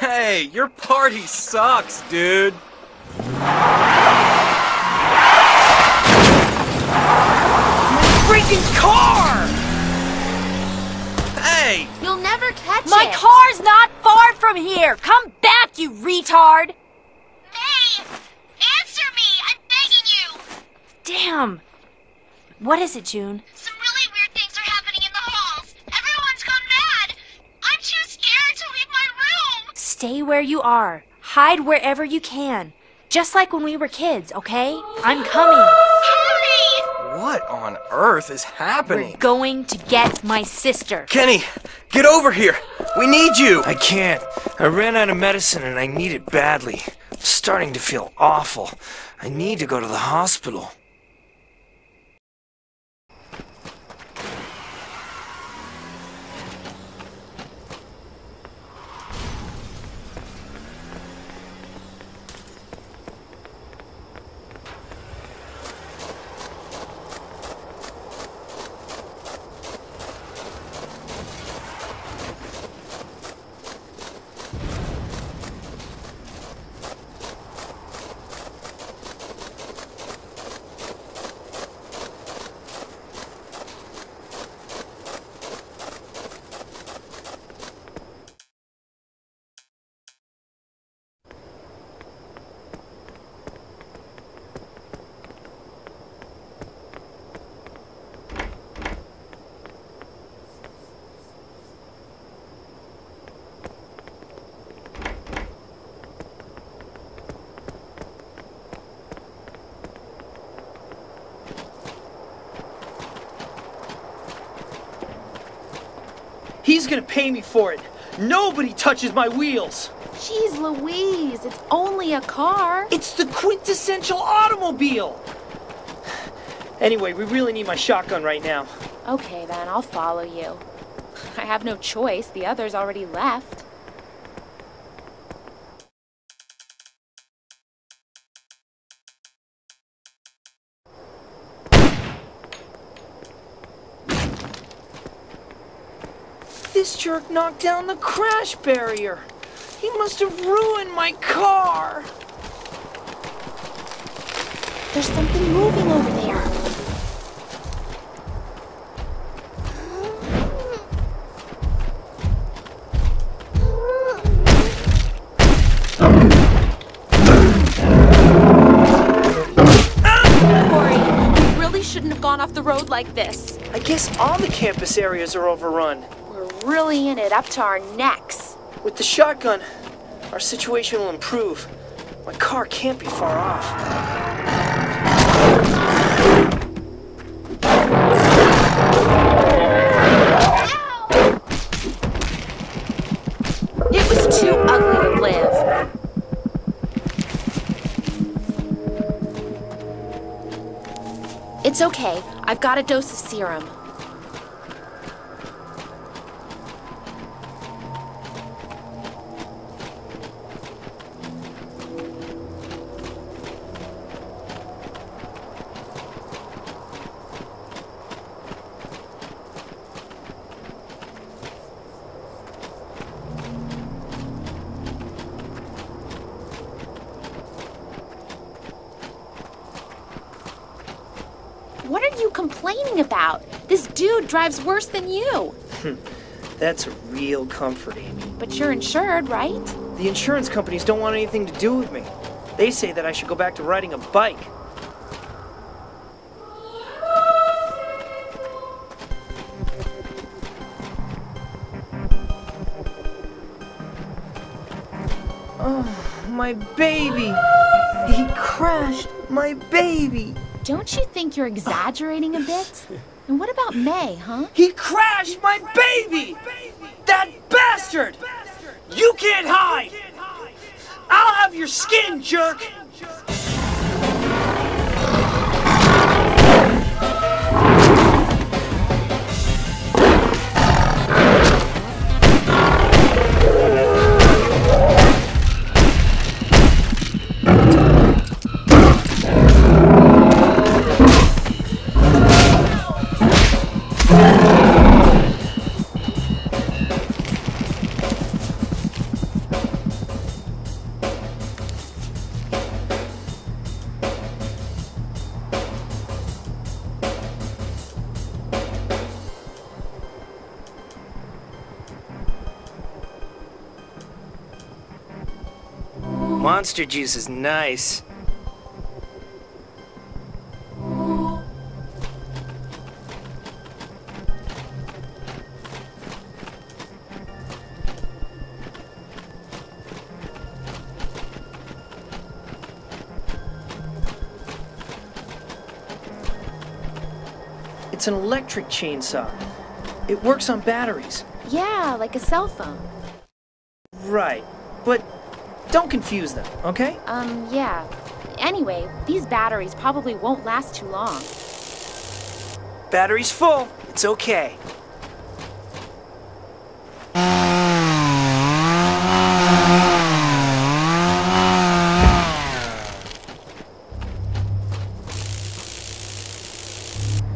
Hey, your party sucks, dude. freaking car! Hey! You'll never catch My it. car's not far from here. Come back, you retard. Hey! Answer me! I'm begging you! Damn. What is it, Jun? Stay where you are. Hide wherever you can. Just like when we were kids, okay? I'm coming. Hurry! What on earth is happening? We're happening? going to get my sister. Kenny, get over here! We need you! I can't. I ran out of medicine and I need it badly. I'm starting to feel awful. I need to go to the hospital. He's gonna pay me for it. Nobody touches my wheels. Jeez Louise, it's only a car. It's the quintessential automobile. Anyway, we really need my shotgun right now. Okay then, I'll follow you. I have no choice, the others already left. This jerk knocked down the crash barrier. He must have ruined my car. There's something moving over there. Corey, we really shouldn't have gone off the road like this. I guess all the campus areas are overrun. Really in it up to our necks. With the shotgun, our situation will improve. My car can't be far off. It was too ugly to live. It's okay. I've got a dose of serum. What are you complaining about? This dude drives worse than you. Hmm. That's a real comfort, Amy. But you're insured, right? The insurance companies don't want anything to do with me. They say that I should go back to riding a bike. Oh, my baby! He crashed my baby! Don't you think you're exaggerating a bit? And what about Mei, huh? He crashed my baby! That bastard! You can't hide! I'll have your skin, jerk! Monster juice is nice. It's an electric chainsaw. It works on batteries. Yeah, like a cell phone. Right. But don't confuse them, okay? Um, yeah. Anyway, these batteries probably won't last too long. Battery's full. It's okay.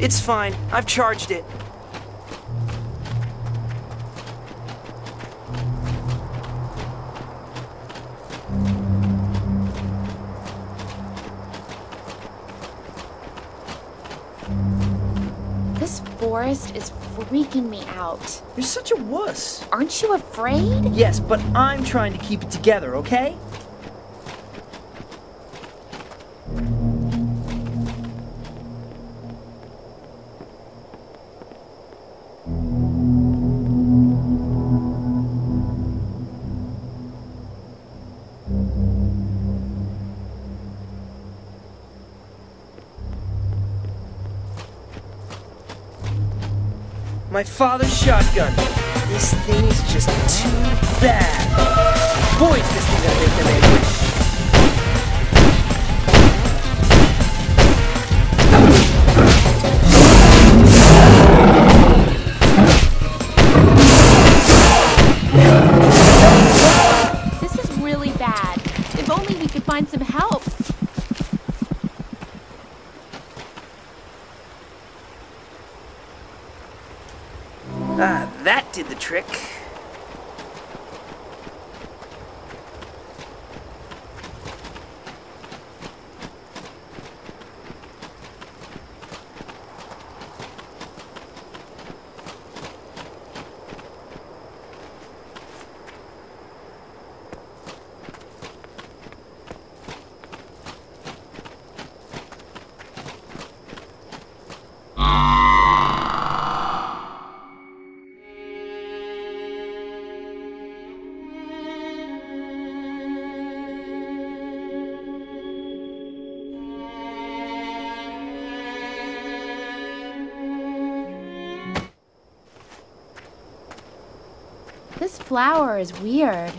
It's fine. I've charged it. Forest is freaking me out. You're such a wuss. Aren't you afraid? Yes, but I'm trying to keep it together, okay? My father's shotgun. This thing is just too bad. Boy, is this thing gonna make them angry. This flower is weird.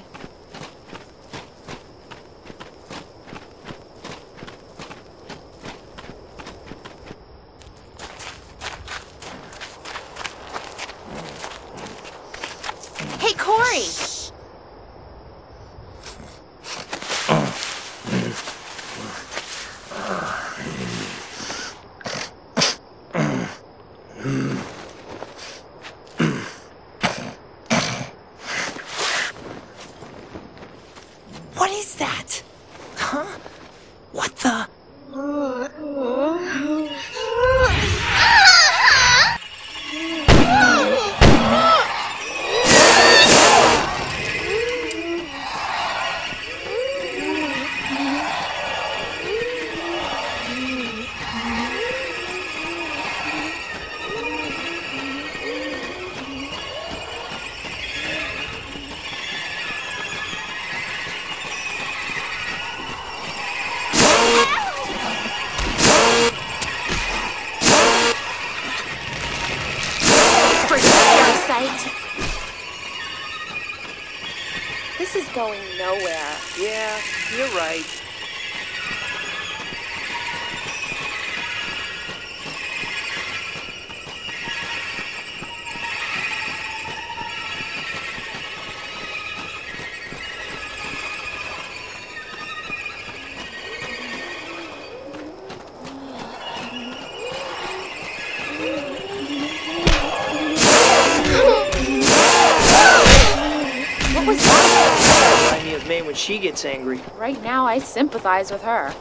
of Mei when she gets angry. Right now, I sympathize with her.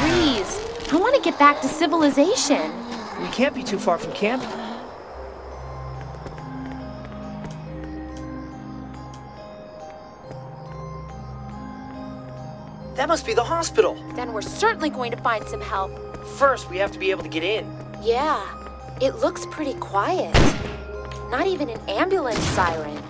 Trees. I want to get back to civilization. We can't be too far from camp. That must be the hospital. Then we're certainly going to find some help. First, we have to be able to get in. Yeah, it looks pretty quiet. Not even an ambulance siren.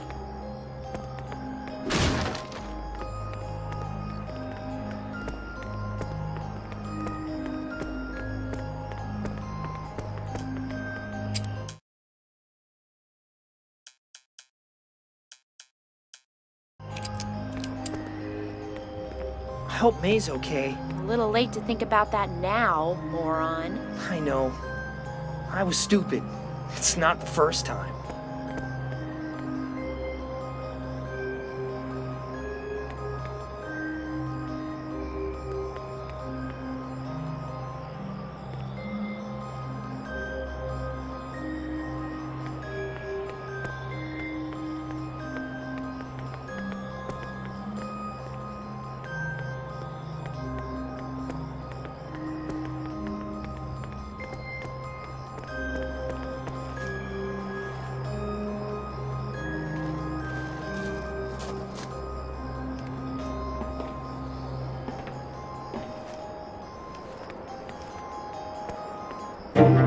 Hope Mei's okay. A little late to think about that now, moron. I know. I was stupid. It's not the first time.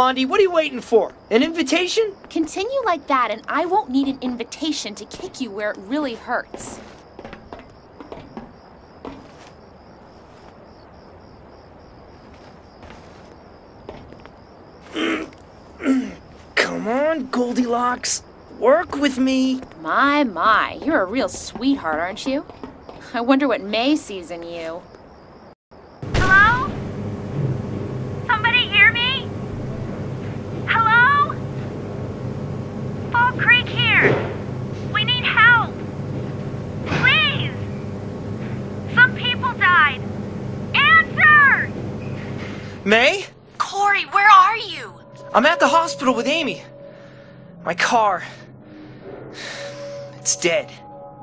Blondie, what are you waiting for? An invitation? Continue like that, and I won't need an invitation to kick you where it really hurts. Come on, Goldilocks. Work with me. My, my, you're a real sweetheart, aren't you? I wonder what Mei sees in you. Hello? Somebody hear me? Hello? Fall Creek here. We need help. Please. Some people died. Answer! Mei? Corey, where are you? I'm at the hospital with Amy. My car. It's dead.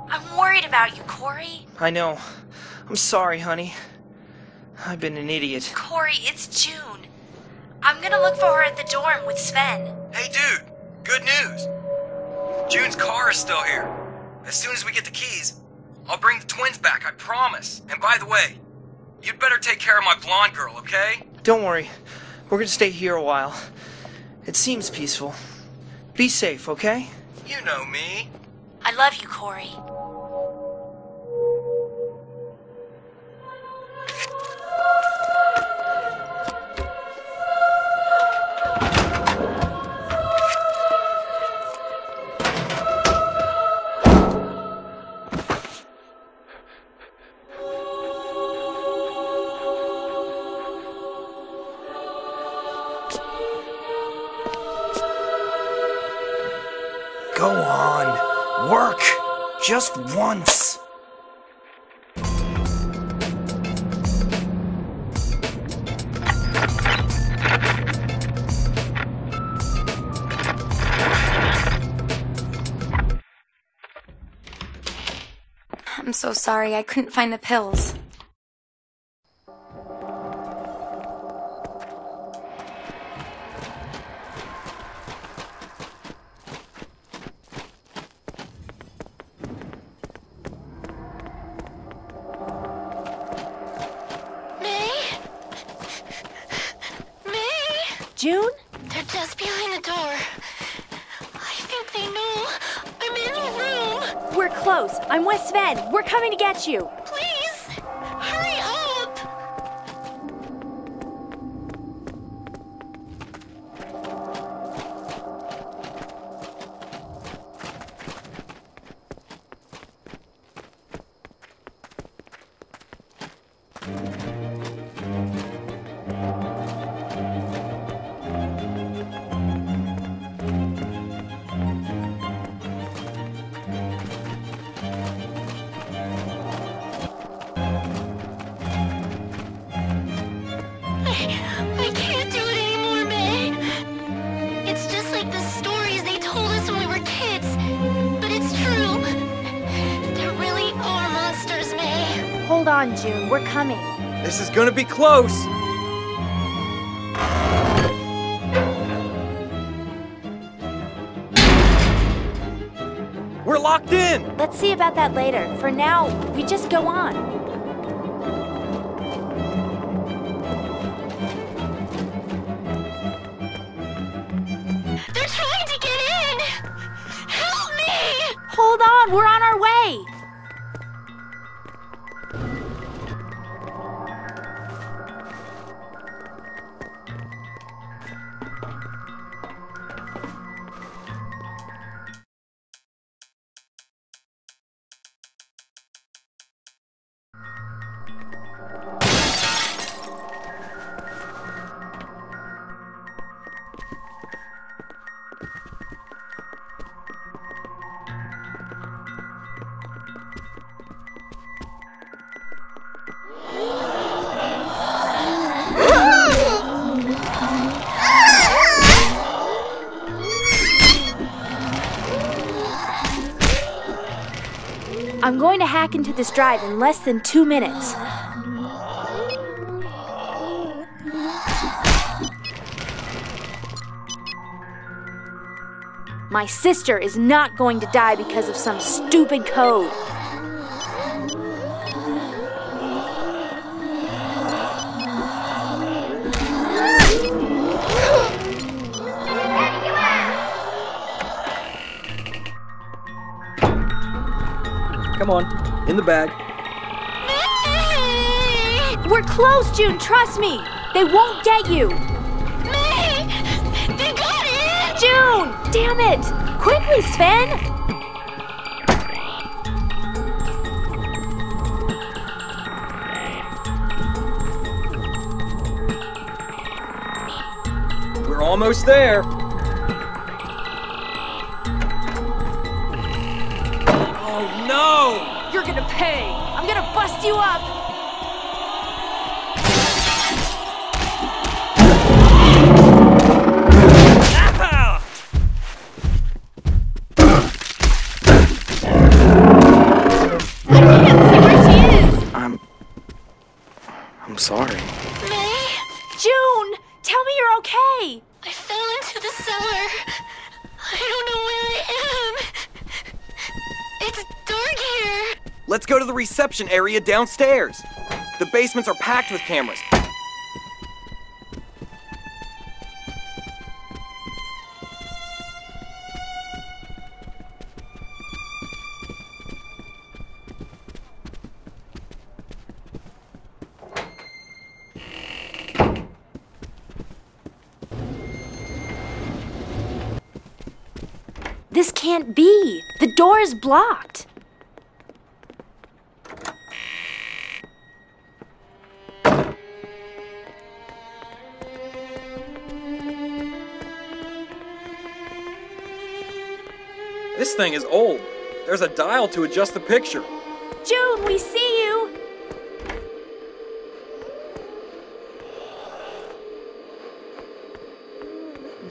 I'm worried about you, Corey. I know. I'm sorry, honey. I've been an idiot. Corey, it's Jun. I'm gonna look for her at the dorm with Sven. Hey, dude. Good news. Jun's car is still here. As soon as we get the keys, I'll bring the twins back, I promise. And by the way, you'd better take care of my blonde girl, okay? Don't worry. We're gonna stay here a while. It seems peaceful. Be safe, okay? You know me. I love you, Corey. Go on. Work. Just once. I'm so sorry I couldn't find the pills. I think they know I'm in room. We're close. I'm with Sven. We're coming to get you. Hold on, Jun. We're coming. This is gonna be close. We're locked in. Let's see about that later. For now, we just go on. They're trying to get in! Help me! Hold on, we're on our way. Going to hack into this drive in less than two minutes. My sister is not going to die because of some stupid code. Come on, in the bag. We're close, Jun, trust me. They won't get you. They got in! Jun! Damn it! Quickly, Sven! We're almost there. No! You're gonna pay. I'm gonna bust you up. Reception area downstairs. The basements are packed with cameras. This can't be. The door is blocked. Thing is old. There's a dial to adjust the picture. Jun, we see you.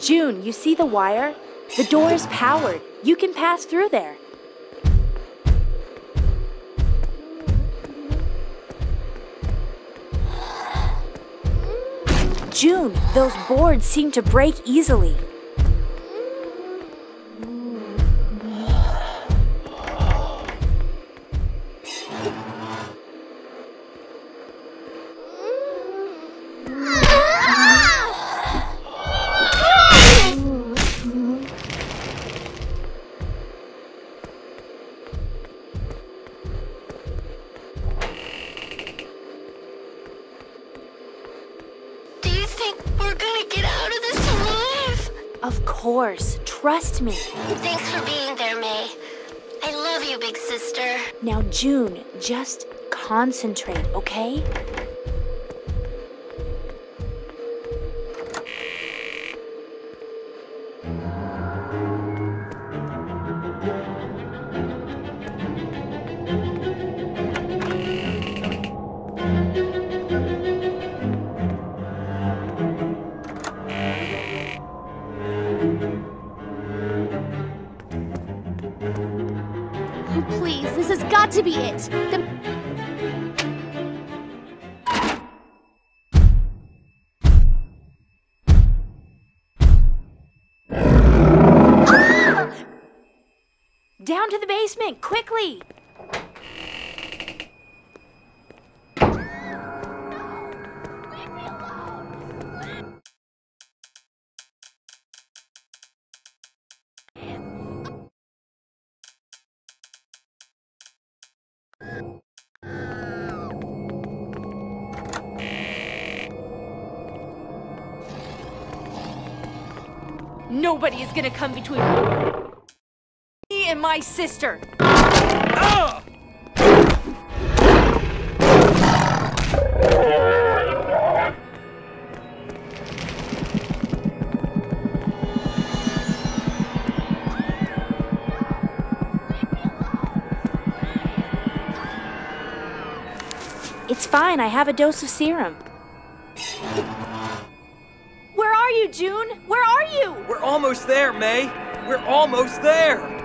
Jun, you see the wire? The door is powered. You can pass through there. Jun, those boards seem to break easily. Of course, trust me. Thanks for being there, Mei. I love you, big sister. Now, Jun, just concentrate, okay? Be it. The Nobody is gonna come between me and my sister. It's fine. I have a dose of serum. You, Jun? Where are you? We're almost there, Mei. We're almost there.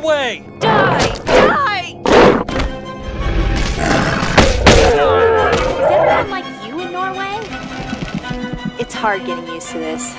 The way! Die! Die! Is everyone like you in Norway? It's hard getting used to this.